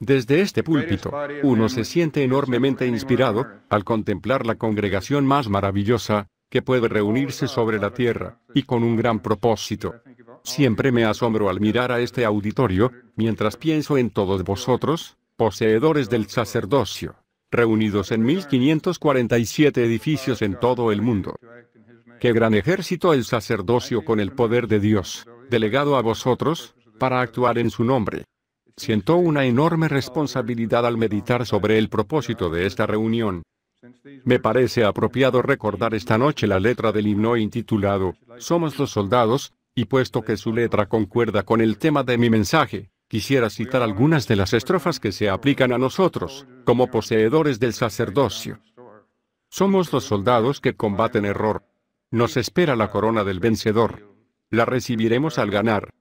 Desde este púlpito, uno se siente enormemente inspirado al contemplar la congregación más maravillosa que puede reunirse sobre la tierra, y con un gran propósito. Siempre me asombro al mirar a este auditorio, mientras pienso en todos vosotros, poseedores del sacerdocio, reunidos en 1547 edificios en todo el mundo. Qué gran ejército el sacerdocio con el poder de Dios, delegado a vosotros, para actuar en su nombre. Siento una enorme responsabilidad al meditar sobre el propósito de esta reunión. Me parece apropiado recordar esta noche la letra del himno intitulado Somos los soldados, y puesto que su letra concuerda con el tema de mi mensaje, quisiera citar algunas de las estrofas que se aplican a nosotros, como poseedores del sacerdocio. Somos los soldados que combaten error. Nos espera la corona del vencedor. La recibiremos al ganar.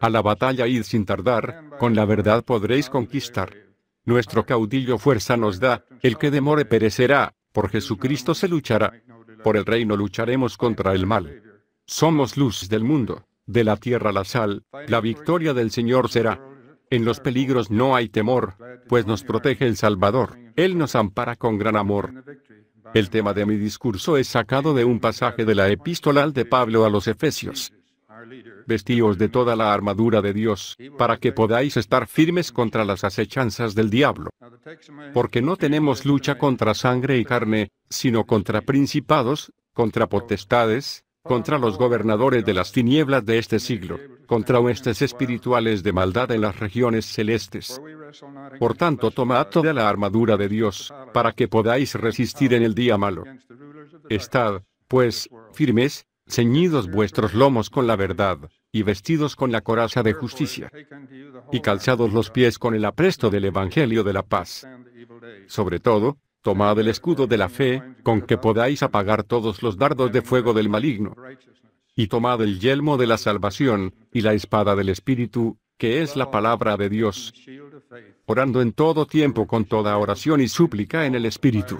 A la batalla id sin tardar, con la verdad podréis conquistar. Nuestro caudillo fuerza nos da, el que demore perecerá, por Jesucristo se luchará. Por el reino lucharemos contra el mal. Somos luz del mundo, de la tierra la sal, la victoria del Señor será. En los peligros no hay temor, pues nos protege el Salvador, Él nos ampara con gran amor. El tema de mi discurso es sacado de un pasaje de la epístola de Pablo a los Efesios vestíos de toda la armadura de Dios, para que podáis estar firmes contra las acechanzas del diablo. Porque no tenemos lucha contra sangre y carne, sino contra principados, contra potestades, contra los gobernadores de las tinieblas de este siglo, contra huestes espirituales de maldad en las regiones celestes. Por tanto, tomad toda la armadura de Dios, para que podáis resistir en el día malo. Estad, pues, firmes, ceñidos vuestros lomos con la verdad, y vestidos con la coraza de justicia, y calzados los pies con el apresto del Evangelio de la paz. Sobre todo, tomad el escudo de la fe, con que podáis apagar todos los dardos de fuego del maligno, y tomad el yelmo de la salvación, y la espada del Espíritu, que es la palabra de Dios, orando en todo tiempo con toda oración y súplica en el Espíritu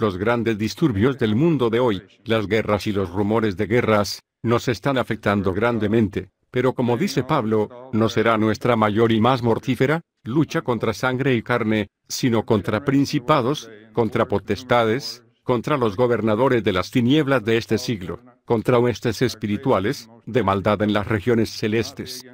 los grandes disturbios del mundo de hoy, las guerras y los rumores de guerras, nos están afectando grandemente. Pero como dice Pablo, no será nuestra mayor y más mortífera lucha contra sangre y carne, sino contra principados, contra potestades, contra los gobernadores de las tinieblas de este siglo, contra huestes espirituales, de maldad en las regiones celestes.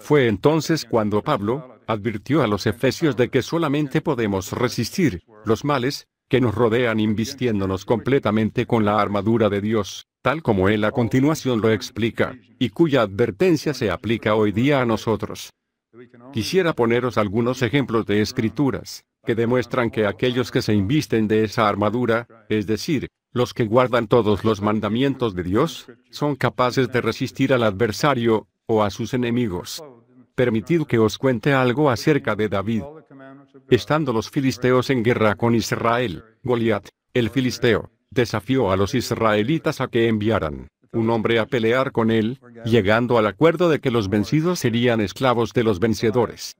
Fue entonces cuando Pablo advirtió a los efesios de que solamente podemos resistir los males que nos rodean invistiéndonos completamente con la armadura de Dios, tal como él a continuación lo explica, y cuya advertencia se aplica hoy día a nosotros. Quisiera poneros algunos ejemplos de escrituras, que demuestran que aquellos que se invisten de esa armadura, es decir, los que guardan todos los mandamientos de Dios, son capaces de resistir al adversario, o a sus enemigos. Permitid que os cuente algo acerca de David. Estando los filisteos en guerra con Israel, Goliat, el filisteo, desafió a los israelitas a que enviaran un hombre a pelear con él, llegando al acuerdo de que los vencidos serían esclavos de los vencedores.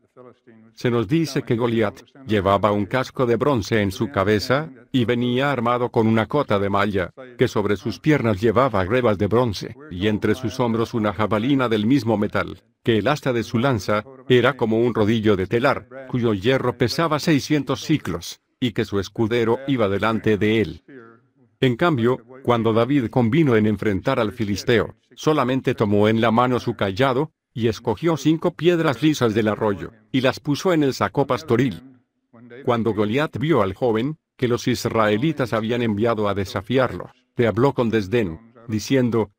Se nos dice que Goliat llevaba un casco de bronce en su cabeza, y venía armado con una cota de malla, que sobre sus piernas llevaba grebas de bronce, y entre sus hombros una jabalina del mismo metal, que el asta de su lanza era como un rodillo de telar, cuyo hierro pesaba 600 ciclos, y que su escudero iba delante de él. En cambio, cuando David convino en enfrentar al filisteo, solamente tomó en la mano su callado, y escogió cinco piedras lisas del arroyo, y las puso en el saco pastoril. Cuando Goliat vio al joven, que los israelitas habían enviado a desafiarlo, le habló con desdén, diciendo,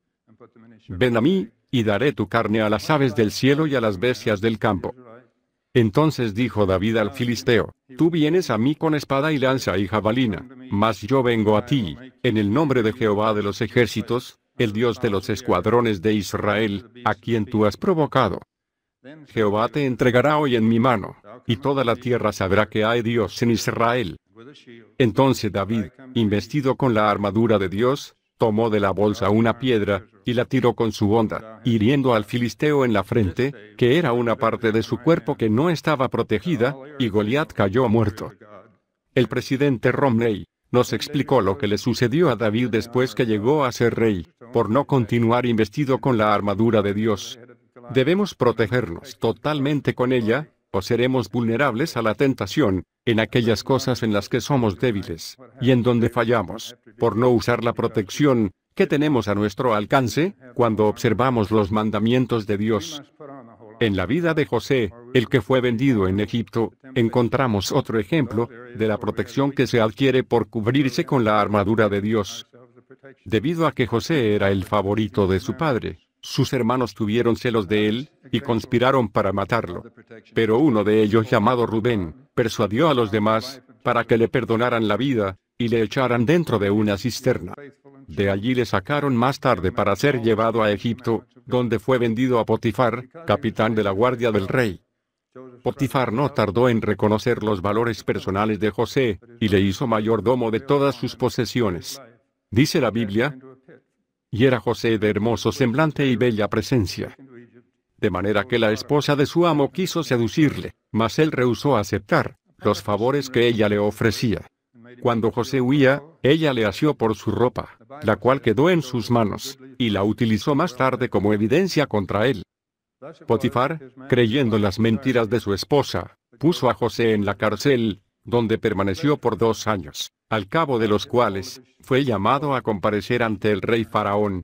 Ven a mí, y daré tu carne a las aves del cielo y a las bestias del campo. Entonces dijo David al filisteo, Tú vienes a mí con espada y lanza y jabalina, mas yo vengo a ti, en el nombre de Jehová de los ejércitos, el Dios de los escuadrones de Israel, a quien tú has provocado. Jehová te entregará hoy en mi mano, y toda la tierra sabrá que hay Dios en Israel. Entonces David, investido con la armadura de Dios, tomó de la bolsa una piedra, y la tiró con su onda, hiriendo al filisteo en la frente, que era una parte de su cuerpo que no estaba protegida, y Goliat cayó muerto. El presidente Romney nos explicó lo que le sucedió a David después que llegó a ser rey, por no continuar investido con la armadura de Dios. Debemos protegernos totalmente con ella, o seremos vulnerables a la tentación, en aquellas cosas en las que somos débiles, y en donde fallamos, por no usar la protección que tenemos a nuestro alcance, cuando observamos los mandamientos de Dios. En la vida de José, el que fue vendido en Egipto, encontramos otro ejemplo de la protección que se adquiere por cubrirse con la armadura de Dios. Debido a que José era el favorito de su padre, sus hermanos tuvieron celos de él, y conspiraron para matarlo. Pero uno de ellos, llamado Rubén, persuadió a los demás, para que le perdonaran la vida, y le echaran dentro de una cisterna. De allí le sacaron más tarde para ser llevado a Egipto, donde fue vendido a Potifar, capitán de la guardia del rey. Potifar no tardó en reconocer los valores personales de José, y le hizo mayordomo de todas sus posesiones. Dice la Biblia, y era José de hermoso semblante y bella presencia. De manera que la esposa de su amo quiso seducirle, mas él rehusó aceptar los favores que ella le ofrecía. Cuando José huía, ella le asió por su ropa, la cual quedó en sus manos, y la utilizó más tarde como evidencia contra él. Potifar, creyendo las mentiras de su esposa, puso a José en la cárcel, donde permaneció por dos años, al cabo de los cuales fue llamado a comparecer ante el rey Faraón.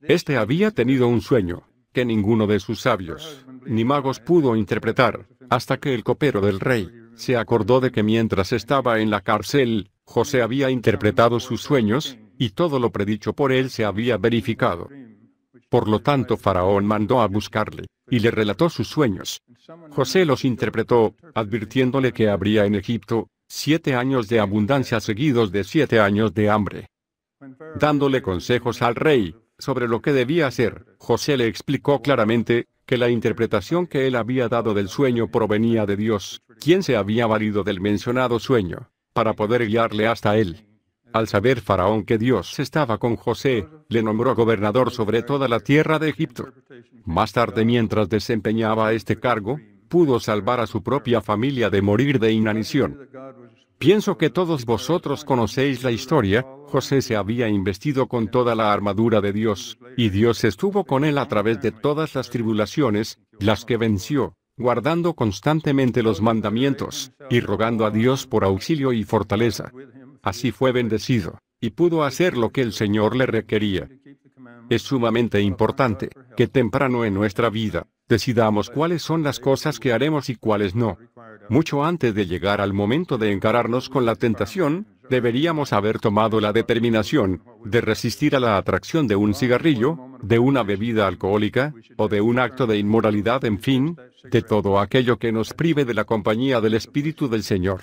Este había tenido un sueño, que ninguno de sus sabios, ni magos pudo interpretar, hasta que el copero del rey, se acordó de que mientras estaba en la cárcel, José había interpretado sus sueños, y todo lo predicho por él se había verificado. Por lo tanto, Faraón mandó a buscarle, y le relató sus sueños. José los interpretó, advirtiéndole que habría en Egipto siete años de abundancia seguidos de siete años de hambre. Dándole consejos al rey sobre lo que debía hacer, José le explicó claramente que la interpretación que él había dado del sueño provenía de Dios, quien se había valido del mencionado sueño, para poder guiarle hasta él. Al saber Faraón que Dios estaba con José, le nombró gobernador sobre toda la tierra de Egipto. Más tarde, mientras desempeñaba este cargo, pudo salvar a su propia familia de morir de inanición. Pienso que todos vosotros conocéis la historia, José se había investido con toda la armadura de Dios, y Dios estuvo con él a través de todas las tribulaciones, las que venció, guardando constantemente los mandamientos, y rogando a Dios por auxilio y fortaleza. Así fue bendecido, y pudo hacer lo que el Señor le requería. Es sumamente importante que temprano en nuestra vida, decidamos cuáles son las cosas que haremos y cuáles no. Mucho antes de llegar al momento de encararnos con la tentación, deberíamos haber tomado la determinación de resistir a la atracción de un cigarrillo, de una bebida alcohólica, o de un acto de inmoralidad, en fin, de todo aquello que nos prive de la compañía del Espíritu del Señor.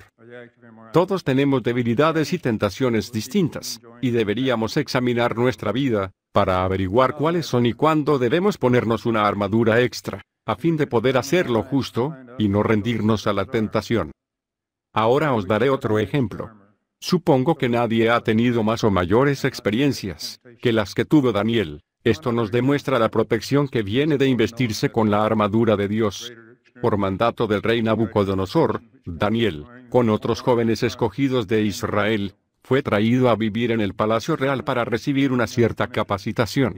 Todos tenemos debilidades y tentaciones distintas, y deberíamos examinar nuestra vida, para averiguar cuáles son y cuándo debemos ponernos una armadura extra, a fin de poder hacer lo justo, y no rendirnos a la tentación. Ahora os daré otro ejemplo. Supongo que nadie ha tenido más o mayores experiencias que las que tuvo Daniel. Esto nos demuestra la protección que viene de investirse con la armadura de Dios. Por mandato del rey Nabucodonosor, Daniel, con otros jóvenes escogidos de Israel, fue traído a vivir en el Palacio Real para recibir una cierta capacitación.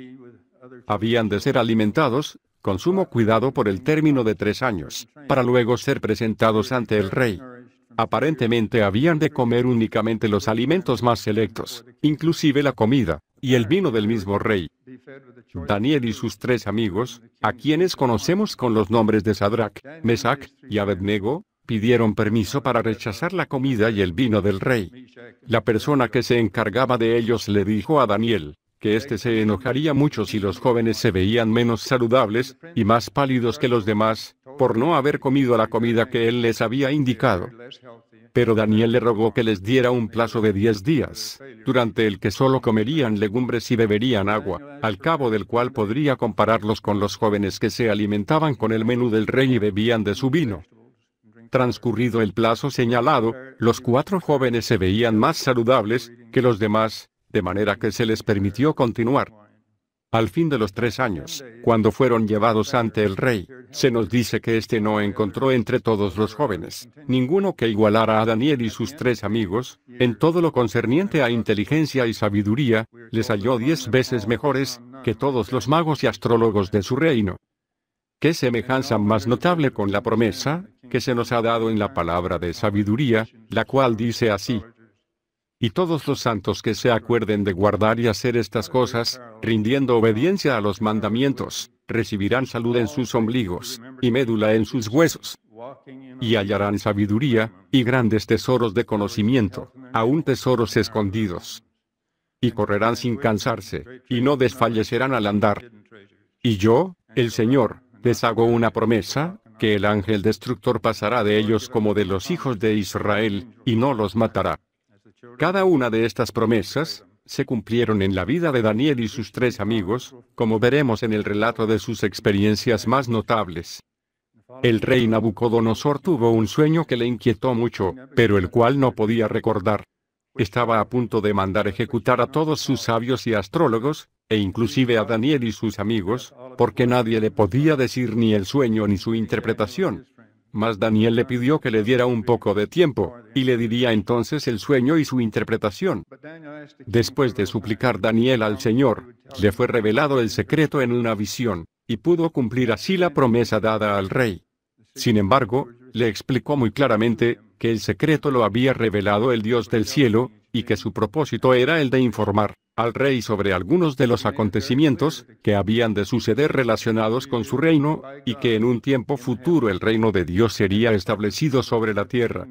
Habían de ser alimentados, con sumo cuidado por el término de tres años, para luego ser presentados ante el rey. Aparentemente habían de comer únicamente los alimentos más selectos, inclusive la comida, y el vino del mismo rey. Daniel y sus tres amigos, a quienes conocemos con los nombres de Sadrach, Mesach y Abednego, pidieron permiso para rechazar la comida y el vino del rey. La persona que se encargaba de ellos le dijo a Daniel, que éste se enojaría mucho si los jóvenes se veían menos saludables y más pálidos que los demás, por no haber comido la comida que él les había indicado. Pero Daniel le rogó que les diera un plazo de diez días, durante el que solo comerían legumbres y beberían agua, al cabo del cual podría compararlos con los jóvenes que se alimentaban con el menú del rey y bebían de su vino. Transcurrido el plazo señalado, los cuatro jóvenes se veían más saludables que los demás, de manera que se les permitió continuar. Al fin de los tres años, cuando fueron llevados ante el rey, se nos dice que éste no encontró entre todos los jóvenes ninguno que igualara a Daniel y sus tres amigos, en todo lo concerniente a inteligencia y sabiduría, les halló diez veces mejores que todos los magos y astrólogos de su reino. ¿Qué semejanza más notable con la promesa que se nos ha dado en la palabra de sabiduría, la cual dice así? Y todos los santos que se acuerden de guardar y hacer estas cosas, rindiendo obediencia a los mandamientos, recibirán salud en sus ombligos, y médula en sus huesos, y hallarán sabiduría, y grandes tesoros de conocimiento, aún tesoros escondidos. Y correrán sin cansarse, y no desfallecerán al andar. Y yo, el Señor, les hago una promesa, que el ángel destructor pasará de ellos como de los hijos de Israel, y no los matará. Cada una de estas promesas, se cumplieron en la vida de Daniel y sus tres amigos, como veremos en el relato de sus experiencias más notables. El rey Nabucodonosor tuvo un sueño que le inquietó mucho, pero el cual no podía recordar. Estaba a punto de mandar ejecutar a todos sus sabios y astrólogos, e inclusive a Daniel y sus amigos, porque nadie le podía decir ni el sueño ni su interpretación. Mas Daniel le pidió que le diera un poco de tiempo, y le diría entonces el sueño y su interpretación. Después de suplicar Daniel al Señor, le fue revelado el secreto en una visión, y pudo cumplir así la promesa dada al rey. Sin embargo, le explicó muy claramente que el secreto lo había revelado el Dios del cielo, y que su propósito era el de informar al rey sobre algunos de los acontecimientos que habían de suceder relacionados con su reino, y que en un tiempo futuro el reino de Dios sería establecido sobre la tierra.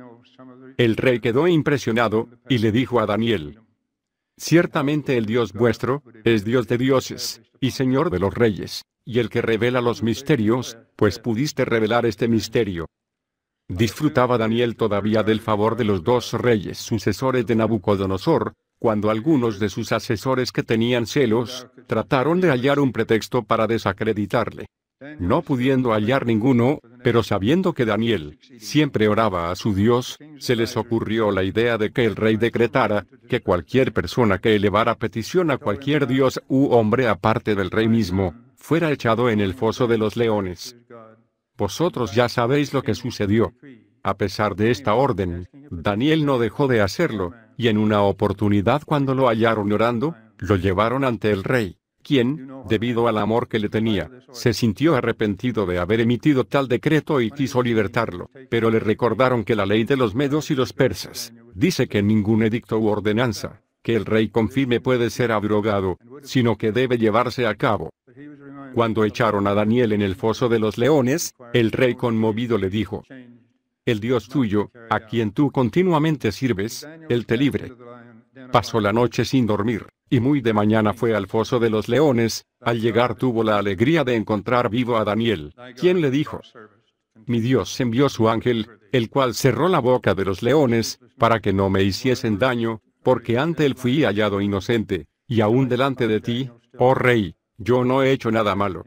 El rey quedó impresionado, y le dijo a Daniel, Ciertamente el Dios vuestro, es Dios de dioses, y Señor de los reyes, y el que revela los misterios, pues pudiste revelar este misterio. Disfrutaba Daniel todavía del favor de los dos reyes sucesores de Nabucodonosor, cuando algunos de sus asesores que tenían celos, trataron de hallar un pretexto para desacreditarle. No pudiendo hallar ninguno, pero sabiendo que Daniel siempre oraba a su Dios, se les ocurrió la idea de que el rey decretara que cualquier persona que elevara petición a cualquier dios u hombre aparte del rey mismo, fuera echado en el foso de los leones. Vosotros ya sabéis lo que sucedió. A pesar de esta orden, Daniel no dejó de hacerlo, y en una oportunidad cuando lo hallaron orando, lo llevaron ante el rey, quien, debido al amor que le tenía, se sintió arrepentido de haber emitido tal decreto y quiso libertarlo, pero le recordaron que la ley de los medos y los persas, dice que ningún edicto u ordenanza, que el rey confirme puede ser abrogado, sino que debe llevarse a cabo. Cuando echaron a Daniel en el foso de los leones, el rey conmovido le dijo, el Dios tuyo, a quien tú continuamente sirves, Él te libre. Pasó la noche sin dormir, y muy de mañana fue al foso de los leones, al llegar tuvo la alegría de encontrar vivo a Daniel, quien le dijo, mi Dios envió su ángel, el cual cerró la boca de los leones, para que no me hiciesen daño, porque ante él fui hallado inocente, y aún delante de ti, oh rey, yo no he hecho nada malo.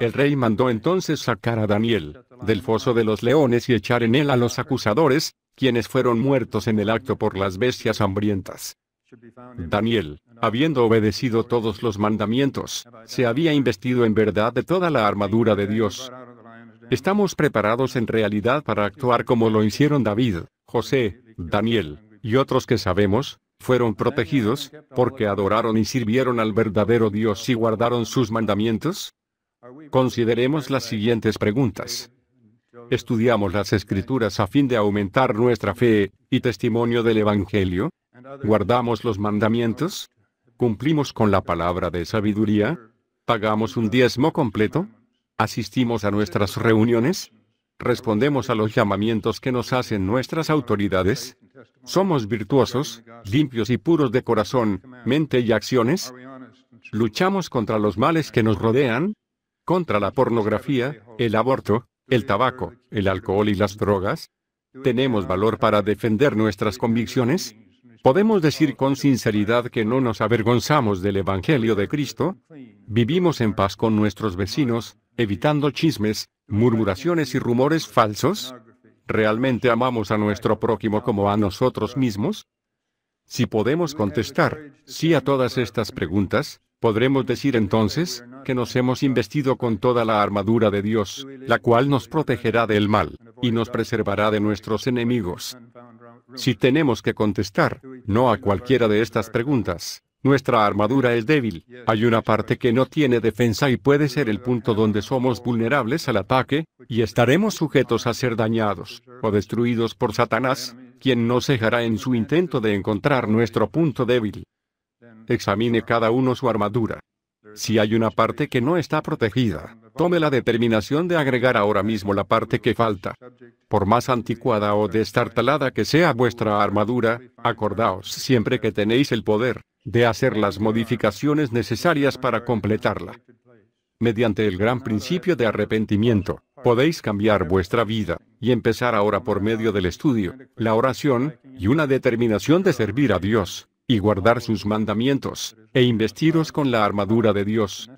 El rey mandó entonces sacar a Daniel del foso de los leones y echar en él a los acusadores, quienes fueron muertos en el acto por las bestias hambrientas. Daniel, habiendo obedecido todos los mandamientos, se había investido en verdad de toda la armadura de Dios. Estamos preparados en realidad para actuar como lo hicieron David, José, Daniel, y otros que sabemos, fueron protegidos, porque adoraron y sirvieron al verdadero Dios y guardaron sus mandamientos? Consideremos las siguientes preguntas. ¿Estudiamos las escrituras a fin de aumentar nuestra fe y testimonio del Evangelio? ¿Guardamos los mandamientos? ¿Cumplimos con la palabra de sabiduría? ¿Pagamos un diezmo completo? ¿Asistimos a nuestras reuniones? ¿Respondemos a los llamamientos que nos hacen nuestras autoridades? ¿Somos virtuosos, limpios y puros de corazón, mente y acciones? ¿Luchamos contra los males que nos rodean? Contra la pornografía, el aborto, el tabaco, el alcohol y las drogas? ¿Tenemos valor para defender nuestras convicciones? ¿Podemos decir con sinceridad que no nos avergonzamos del Evangelio de Cristo? ¿Vivimos en paz con nuestros vecinos, evitando chismes, murmuraciones y rumores falsos? ¿Realmente amamos a nuestro prójimo como a nosotros mismos? Si podemos contestar sí a todas estas preguntas, Podremos decir entonces, que nos hemos investido con toda la armadura de Dios, la cual nos protegerá del mal, y nos preservará de nuestros enemigos. Si tenemos que contestar, no a cualquiera de estas preguntas, nuestra armadura es débil. Hay una parte que no tiene defensa y puede ser el punto donde somos vulnerables al ataque, y estaremos sujetos a ser dañados o destruidos por Satanás, quien no cejará en su intento de encontrar nuestro punto débil. Examine cada uno su armadura. Si hay una parte que no está protegida, tome la determinación de agregar ahora mismo la parte que falta. Por más anticuada o destartalada que sea vuestra armadura, acordaos siempre que tenéis el poder de hacer las modificaciones necesarias para completarla. Mediante el gran principio de arrepentimiento, podéis cambiar vuestra vida y empezar ahora por medio del estudio, la oración y una determinación de servir a Dios y guardar sus mandamientos, e investiros con la armadura de Dios.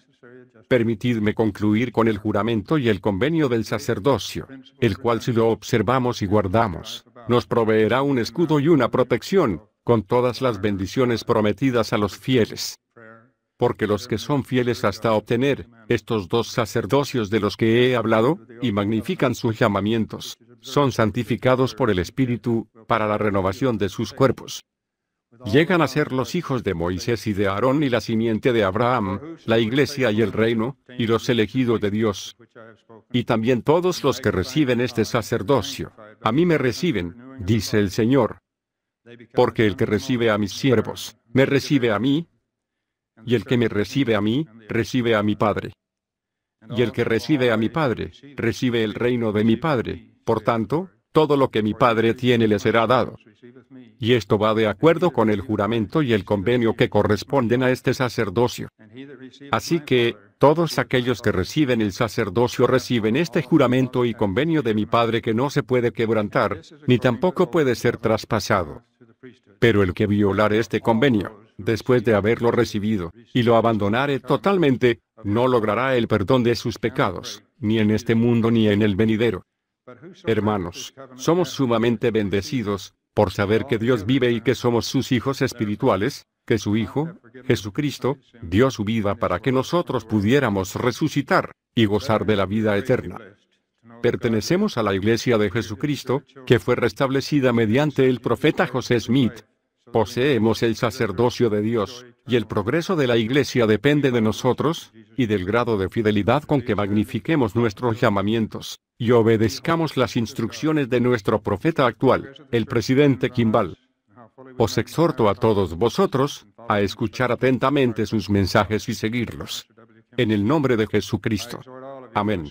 Permitidme concluir con el juramento y el convenio del sacerdocio, el cual si lo observamos y guardamos, nos proveerá un escudo y una protección, con todas las bendiciones prometidas a los fieles. Porque los que son fieles hasta obtener estos dos sacerdocios de los que he hablado, y magnifican sus llamamientos, son santificados por el Espíritu, para la renovación de sus cuerpos llegan a ser los hijos de Moisés y de Aarón y la simiente de Abraham, la iglesia y el reino, y los elegidos de Dios. Y también todos los que reciben este sacerdocio, a mí me reciben, dice el Señor. Porque el que recibe a mis siervos, me recibe a mí, y el que me recibe a mí, recibe a mi Padre. Y el que recibe a mi Padre, recibe el reino de mi Padre. Por tanto, todo lo que mi Padre tiene le será dado. Y esto va de acuerdo con el juramento y el convenio que corresponden a este sacerdocio. Así que, todos aquellos que reciben el sacerdocio reciben este juramento y convenio de mi Padre que no se puede quebrantar, ni tampoco puede ser traspasado. Pero el que violar este convenio, después de haberlo recibido, y lo abandonare totalmente, no logrará el perdón de sus pecados, ni en este mundo ni en el venidero. Hermanos, somos sumamente bendecidos por saber que Dios vive y que somos sus hijos espirituales, que su Hijo, Jesucristo, dio su vida para que nosotros pudiéramos resucitar y gozar de la vida eterna. Pertenecemos a la Iglesia de Jesucristo, que fue restablecida mediante el profeta José Smith. Poseemos el sacerdocio de Dios, y el progreso de la Iglesia depende de nosotros, y del grado de fidelidad con que magnifiquemos nuestros llamamientos y obedezcamos las instrucciones de nuestro profeta actual, el presidente Kimball. Os exhorto a todos vosotros a escuchar atentamente sus mensajes y seguirlos. En el nombre de Jesucristo. Amén.